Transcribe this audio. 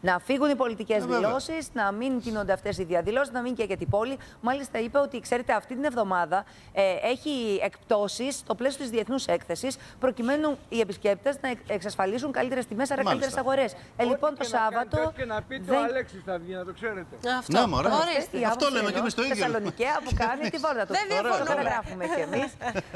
να φύγουν οι πολιτικές ε, δηλώσεις, να μην γίνονται αυτές οι διαδηλώσεις, να μην και για την πόλη. Μάλιστα, είπε ότι, ξέρετε, αυτή την εβδομάδα ε, έχει εκπτώσεις στο πλαίσιο της διεθνούς έκθεσης, προκειμένου οι επισκέπτες να εξασφαλίσουν καλύτερες τιμές, άρα καλύτερες αγορές. Ε, λοιπόν, το και Σάββατο. Να και να πείτε, δεν- Αλέξη θα βγει, να το ξέρετε. Ε, αυτό. Ναι, μωρέ. Αυτό λέμε κι εμείς το ίδιο. Θεσσαλονικιά που κάνει την πόρτα του. Δεν διαφωνούμε. Το καταγράφουμε κι εμείς.